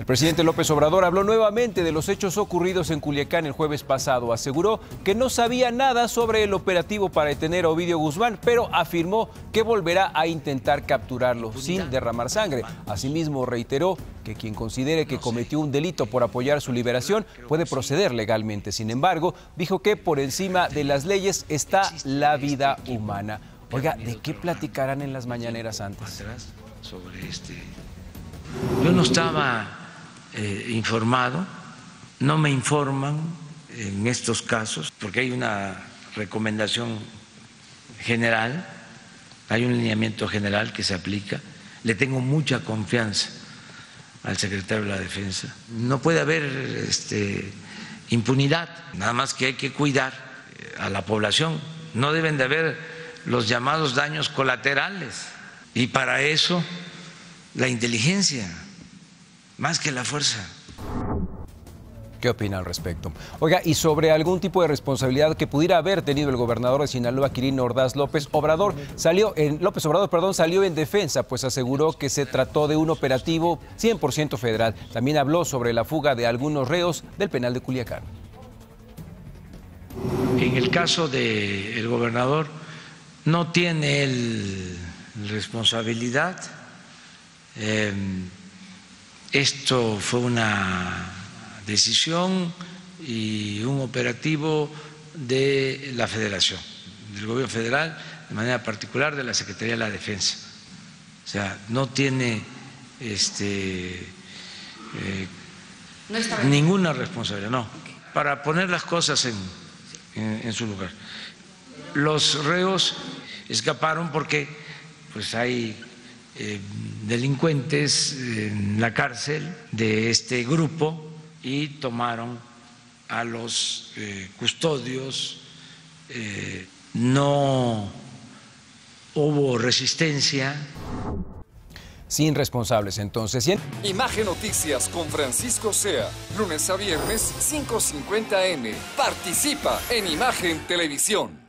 El presidente López Obrador habló nuevamente de los hechos ocurridos en Culiacán el jueves pasado. Aseguró que no sabía nada sobre el operativo para detener a Ovidio Guzmán, pero afirmó que volverá a intentar capturarlo sin derramar sangre. Asimismo, reiteró que quien considere que cometió un delito por apoyar su liberación puede proceder legalmente. Sin embargo, dijo que por encima de las leyes está la vida humana. Oiga, ¿de qué platicarán en las mañaneras antes? Sobre este. Yo no estaba eh, informado, no me informan en estos casos, porque hay una recomendación general, hay un lineamiento general que se aplica, le tengo mucha confianza al secretario de la Defensa. No puede haber este, impunidad, nada más que hay que cuidar a la población, no deben de haber los llamados daños colaterales. Y para eso la inteligencia más que la fuerza. ¿Qué opina al respecto? Oiga, y sobre algún tipo de responsabilidad que pudiera haber tenido el gobernador de Sinaloa, Quirino Ordaz López Obrador, salió en López Obrador, perdón, salió en defensa, pues aseguró que se trató de un operativo 100% federal. También habló sobre la fuga de algunos reos del penal de Culiacán. En el caso del gobernador, no tiene él responsabilidad. Eh, esto fue una decisión y un operativo de la Federación, del Gobierno Federal, de manera particular de la Secretaría de la Defensa. O sea, no tiene este, eh, ninguna responsabilidad, no. Para poner las cosas en su lugar. Los reos escaparon porque pues hay eh, delincuentes en la cárcel de este grupo y tomaron a los eh, custodios, eh, no hubo resistencia. Sin responsables entonces. Imagen Noticias con Francisco Sea, lunes a viernes 5.50 N. Participa en Imagen Televisión.